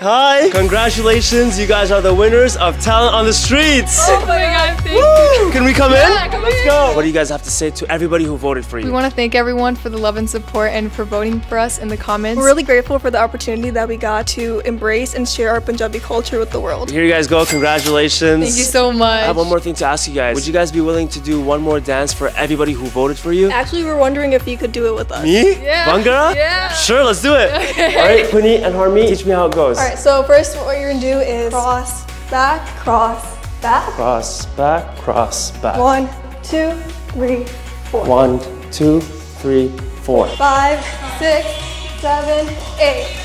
Hi. Congratulations, you guys are the winners of Talent on the Streets. Oh my god, thank you. Can come in? Yeah, come Let's in. go. What do you guys have to say to everybody who voted for you? We want to thank everyone for the love and support and for voting for us in the comments. We're really grateful for the opportunity that we got to embrace and share our Punjabi culture with the world. Here you guys go. Congratulations. Thank you so much. I have one more thing to ask you guys. Would you guys be willing to do one more dance for everybody who voted for you? Actually, we're wondering if you could do it with us. Me? Yeah. Bhangra? Yeah. Sure, let's do it. All right, Puneet and Harmeet, teach me how it goes. All right, so first what you're gonna do is cross, back, cross, back. Cross, back, cross, back. One, two, three, four. One, two, three, four. Five, six, seven, eight.